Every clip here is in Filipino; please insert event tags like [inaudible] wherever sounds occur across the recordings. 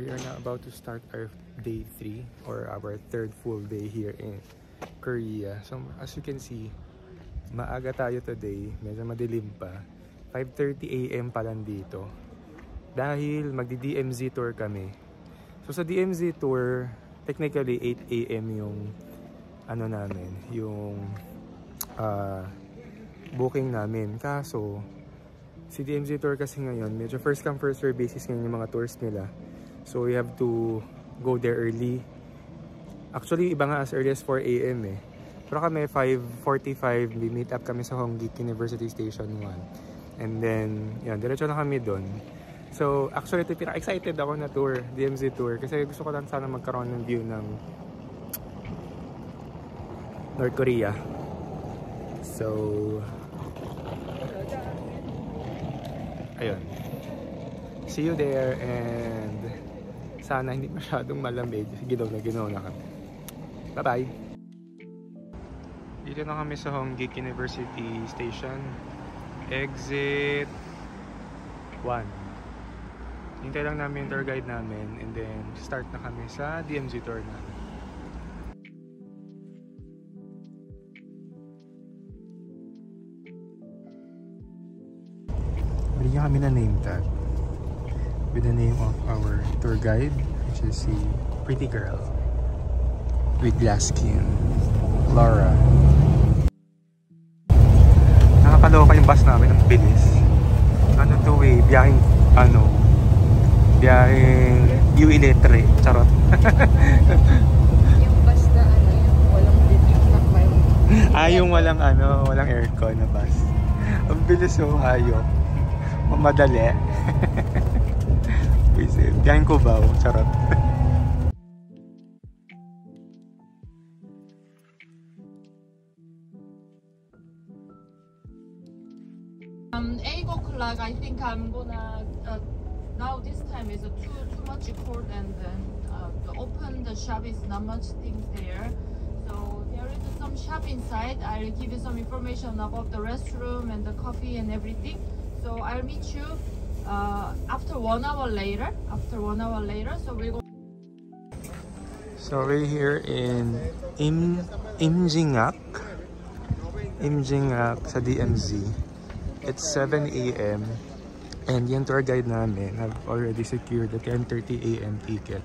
We are now about to start our day 3 or our third full day here in Korea. So as you can see, maaga tayo today. Medyo madilim pa. 5.30 a.m. pa lang dito. Dahil magdi-DMZ tour kami. So sa DMZ tour, technically 8 a.m. yung ano namin, yung uh, booking namin. Kaso, si DMZ tour kasi ngayon, medyo first come first serve basis ngayon yung mga tours nila. So we have to go there early. Actually, iba nga as early as 4 a.m. eh. Pero kami, 5.45, we meet up kami sa Hongik University Station 1. And then, yan, diretso na kami doon. So, actually, ito excited ako na tour, DMZ tour. Kasi gusto ko lang sana magkaroon ng view ng North Korea. So, ayun. See you there and sana hindi masyadong malamig. Ginaw na ginaw na kami. Bye-bye! Dito na kami sa Hongik University Station. Exit 1. Hintay lang namin yung tour guide namin and then start na kami sa DMZ tour namin. Bigyan kami na name tag with the name of our tour guide which is si pretty girl with glass skin Laura. Nakakaloka yung bus namin ang bilis. Ano to eh biyahing ano biyahing UE Letre charot. Yung bus na ano yung walang lift na [laughs] ah yung walang ano walang aircon na bus. Ang bilis oh hayop. Mamadali [laughs] Visit. Biyahing Cubao. Charot. [laughs] um 8 o'clock I think I'm gonna uh, now this time is too too much cold and then uh, the open the shop is not much things there so there is some shop inside I'll give you some information about the restroom and the coffee and everything so I'll meet you uh, after one hour later after one hour later so we go So we're here in Im Imjingak. Imjingak sa DMZ. It's 7 a.m. And yung tour guide namin have already secured the 10.30 a.m. ticket.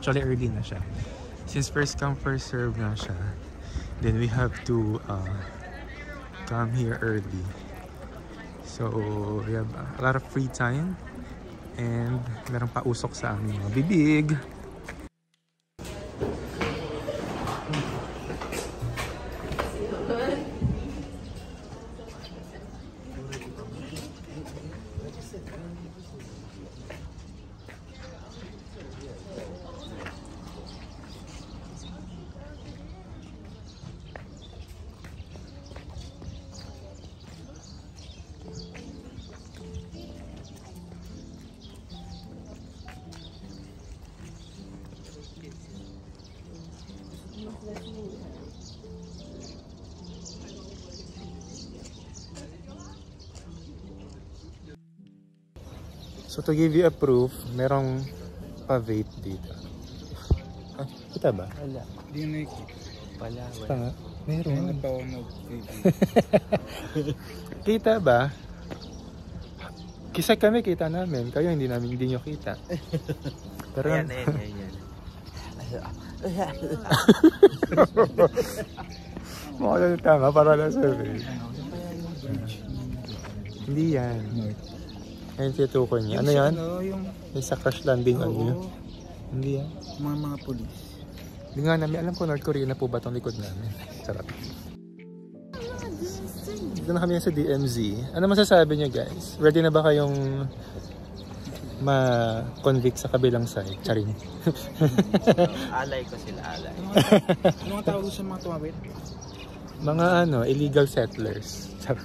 Actually early na siya. Since first come first serve na siya, then we have to uh, come here early. So we have a lot of free time and merong pausok sa aming mga bibig. So to give you a proof, merong pa-vape dito. Ah, kita ba? Wala. Di na nakikita. Wala, Kita nga. Kaya Meron. na pa ako [laughs] kita ba? Kisa kami, kita namin. Kayo, hindi namin, hindi nyo kita. [laughs] Pero, Ayan, ayan, ayan. [laughs] mukha na tama para lang sabi. Hindi yan. Ayun tinutukoy niya. Ano yan? Ano, yung sa crash landing on you? Oo. Hindi yan. mga mga polis. Hindi nga namin alam kung North Korea na po ba itong likod namin. Sarap. Dito na kami sa DMZ. Ano masasabi niyo guys? Ready na ba kayong ma-convict sa kabilang side? Charing. [laughs] Alay ko sila, alay. ano nga tawag sa mga tumawid? Mga ano, illegal settlers. [laughs]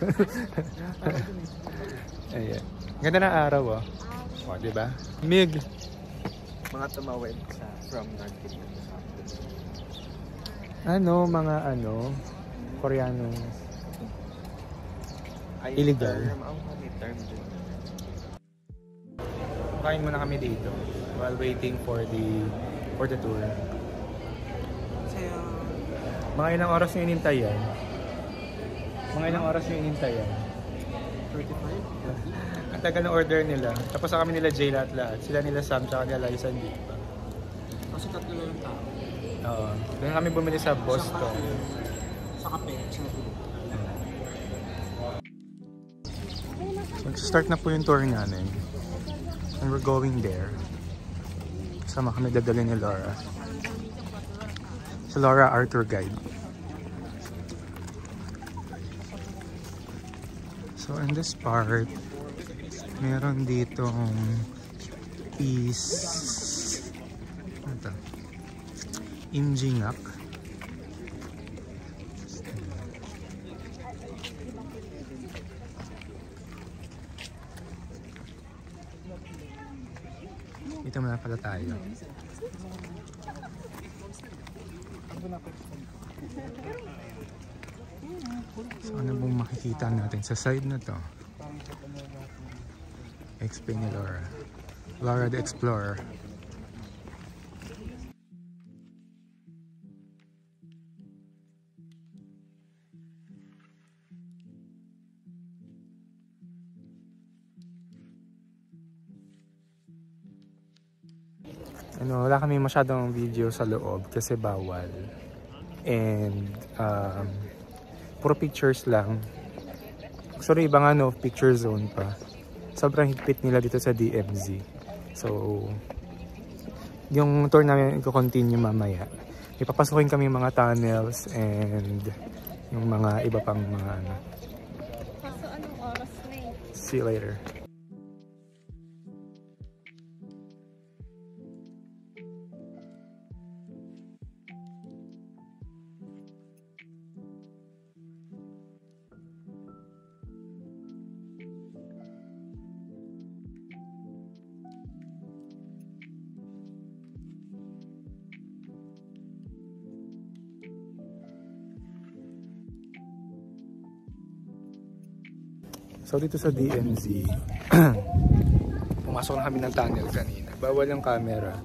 Ayan. Ganda ng araw oh. O, di ba? Mig. Mga tumawid sa from North Korea. Ano, mga ano, Koreanong Illegal. Term, ang term dun. Kain muna kami dito while waiting for the for the tour. Mga ilang oras nyo inintay yan? Mga ilang oras nyo inintay yan? 35? Ang tagal ng order nila. Tapos sa kami nila Jay lahat-lahat. Sila nila Sam tsaka nila Liza hindi pa. Kasi tatlo lang yung tao. Oo. Doon kami bumili sa Boston. Sa kape, sa kape, sa Mag-start na po yung tour namin. And we're going there. Kasama kami dadali ni Laura. Si Laura, our tour guide. So in this part, meron ditong is ano to? Imjingak. Dito muna pala tayo. So ano bang makikita natin sa side na to? Laura. Laura the Explorer. Wala kami masyadong video sa loob kasi bawal. And um, puro pictures lang. Sorry, ibang ano, picture zone pa. Sobrang higpit nila dito sa DMZ. So, yung tour namin i-continue mamaya. Ipapasukin kami mga tunnels and yung mga iba pang mga ano. Kaso anong oras na eh? See you later. So dito sa DMZ, [clears throat] pumasok na kami ng tunnel kanina. Bawal yung camera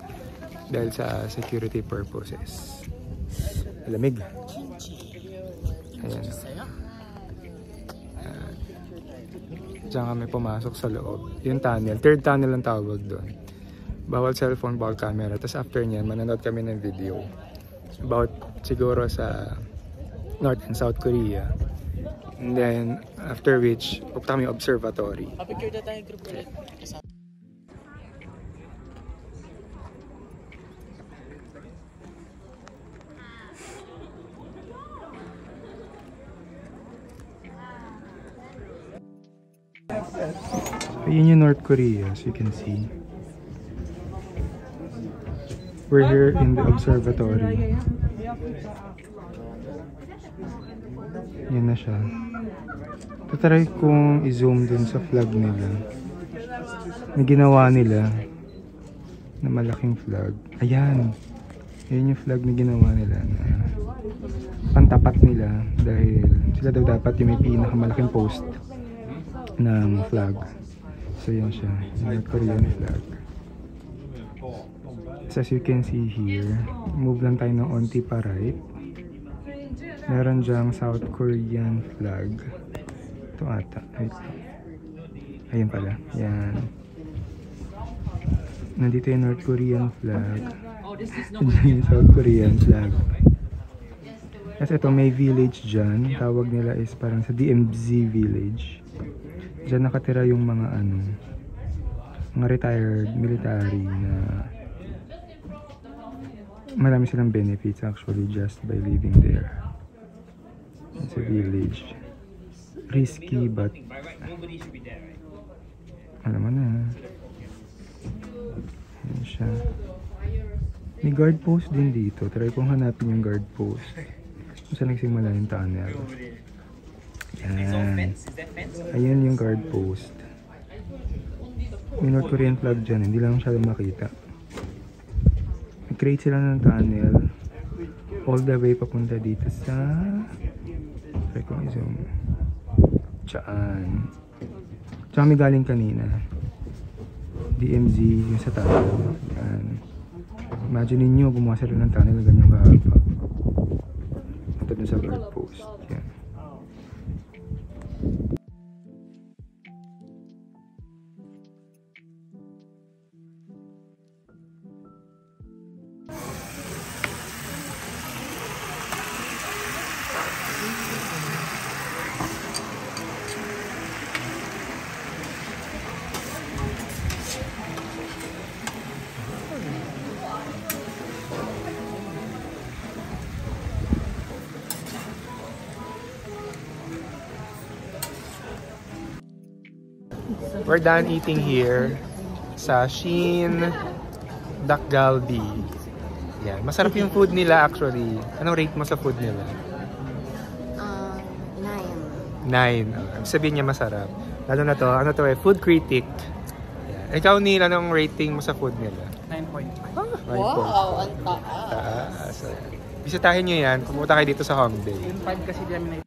dahil sa security purposes. Lamig. Ayan. Uh, diyan kami pumasok sa loob. Yung tunnel, third tunnel ang tawag doon. Bawal cellphone, bawal camera. Tapos after niyan, manonood kami ng video about siguro sa North and South Korea. And then, after which, pupunta kami observatory. Papicture na tayo group ulit. Ayun yung North Korea, as you can see. We're here in the observatory. Yan na siya. Tatry kong i-zoom dun sa flag nila. Na ginawa nila na malaking flag. Ayan. Yan yung flag na ginawa nila na pantapat nila dahil sila daw dapat yung may pinakamalaking post ng flag. So yan siya, yung Korean flag. So as you can see here, move lang tayo ng onti pa right. Meron dyang South Korean flag. Ito ata. Wait. Ayun pala. Yan. Nandito yung North Korean flag. Diyan yung South Korean flag. Kasi ito may village dyan. Tawag nila is parang sa DMZ village. Diyan nakatira yung mga ano, mga retired military na marami silang benefits actually just by living there. It's a village. Risky but alam mo na. Ayan siya. May guard post din dito. Try kong hanapin yung guard post. Kung saan nagsimula yung tunnel. Yan. Ayan yung guard post. May North Korean flag dyan. Hindi lang masyadong makita. Nag-create sila ng tunnel. All the way papunta dito sa... Try kong i-zoom. Tsaan. Tsaka may galing kanina. DMZ yung sa tunnel. Yan. Imagine ninyo, gumawa sila ng tunnel na ganyan kahaba. Ito dun sa guard post. We're done eating here sa Shin Dak Galbi. Yan. Masarap yung food nila actually. Anong rate mo sa food nila? Uh, nine. Nine. Okay. Sabihin niya masarap. Lalo na to, ano to eh, food critic. Yan. Ikaw, Neil, anong rating mo sa food nila? 9.5. Wow, ang taas. Taas. Bisitahin nyo yan. Pumunta kayo dito sa Hongdae. Yung 5 kasi Gemini.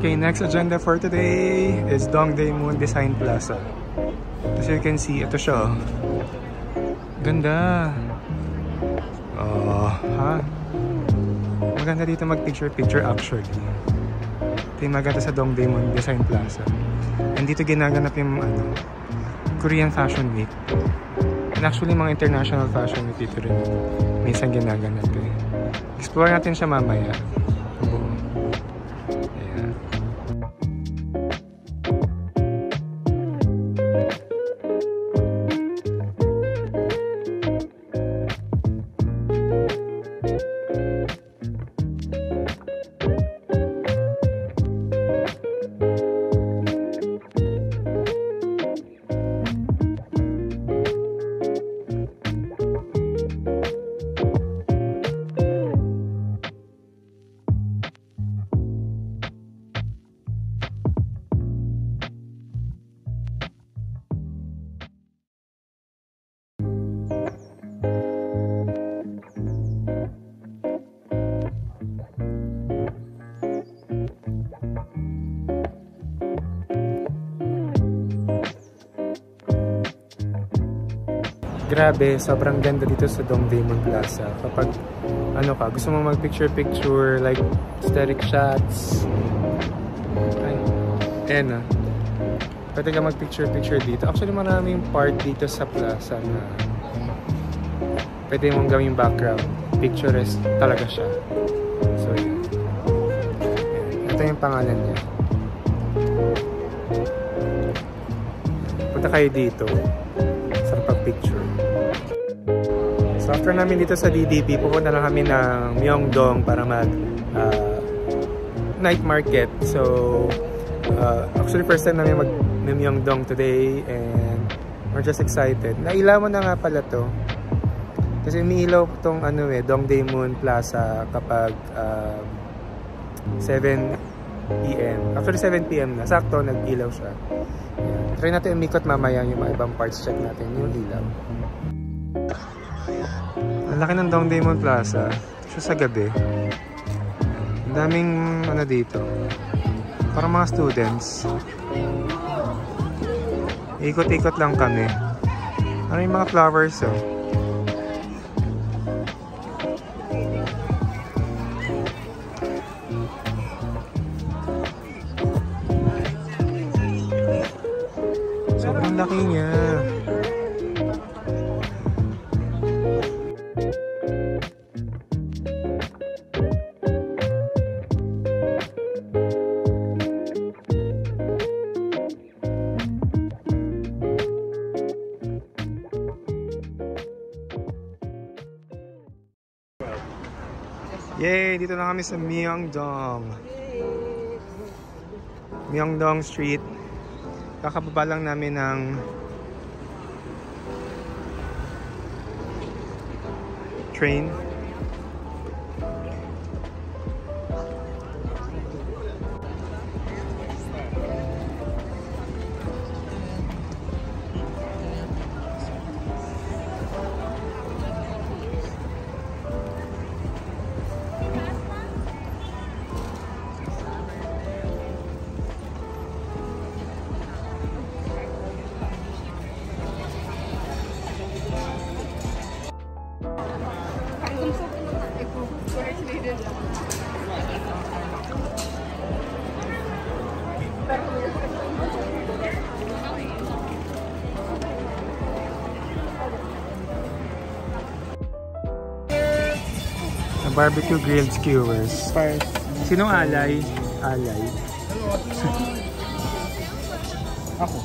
Okay, next agenda for today is Dongdae Moon Design Plaza. As you can see, ito siya. oh. Ganda. Oh, ha? Maganda dito mag-picture-picture actually. Ito yung maganda sa Dongdae Moon Design Plaza. And dito ginaganap yung ano, Korean Fashion Week. And actually, mga international fashion week dito rin. Minsan ginaganap eh. Explore natin siya mamaya. Grabe, sobrang ganda dito sa Dongdaemun Plaza. Kapag ano ka, gusto mo mag-picture-picture, like aesthetic shots. Ay, ayan. Pwede ka mag-picture-picture dito. Actually, maraming part dito sa plaza na pwede mong gawing background. Picturesque talaga siya. So, yun. Ito yung pangalan niya. Punta kayo dito sa pag-picture. So after namin dito sa DDP, pupunta lang kami ng Myeongdong para mag ah, night market. So uh, actually first time namin mag Myeongdong today and we're just excited. Nailawan na nga pala to. Kasi umiilaw tong ano eh, Dongdaemun Plaza kapag um, 7 PM. Actually 7 PM na. Sakto, nag-ilaw siya. Ayan. Try natin umikot mamaya yung mga ibang parts. Check natin yung ilaw. Laki ng Dongdaemun Plaza. Siya sa gabi. Ang daming ano dito. Parang mga students. Ikot-ikot lang kami. Ano yung mga flowers oh. Sobrang laki niya. Dito na kami sa Myeongdong. Myeongdong Street. Kakababa lang namin ng train. Barbecue grilled skewers. Sinong alay? Alay. Ako.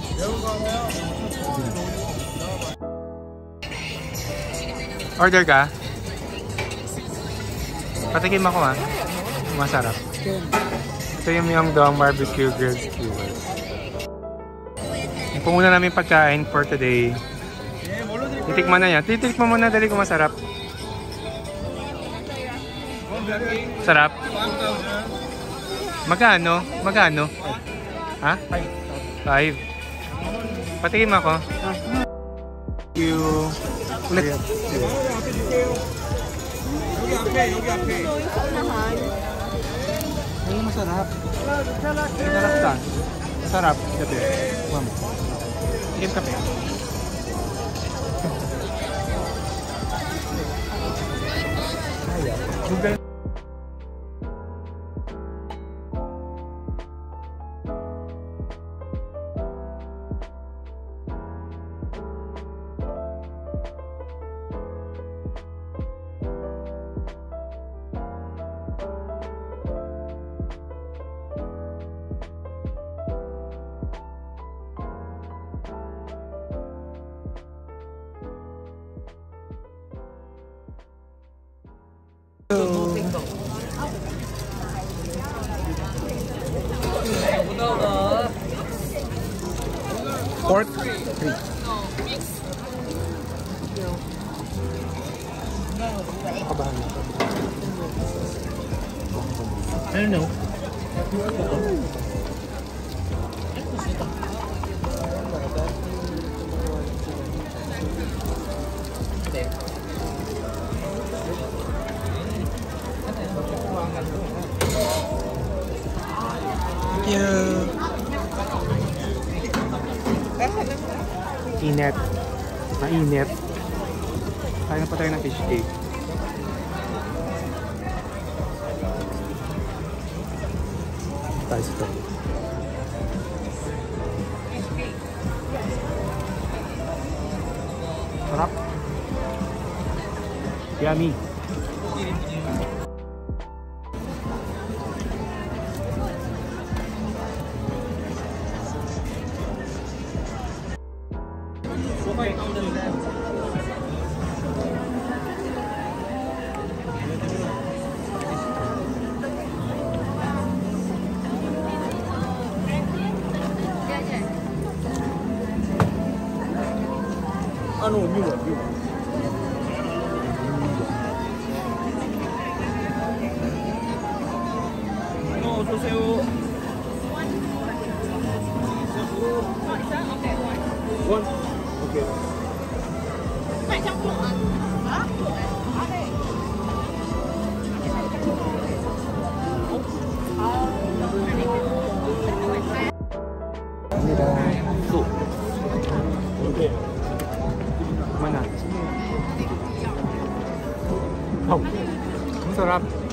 Order ka? Patikim ako ha. Masarap. Ito yung Myeongdong barbecue grilled skewers. Yung pumuna namin pagkain for today. Titikman na yan. Titikman mo na dali kung masarap. Sarap. Magkano? Magkano? Ha? Five. Patikim ako. Thank you. Ulit. Ano masarap? Masarap ka. Masarap. Gabi. Ma'am. Ikim kape. Google. Pork. Three. I don't know. Thank you. Init. Mainit. Kaya na pa tayo ng fish cake. Tayo sa tabi. Sarap. Yummy. Ano, yun, yun. Mana? Oh. Masarap.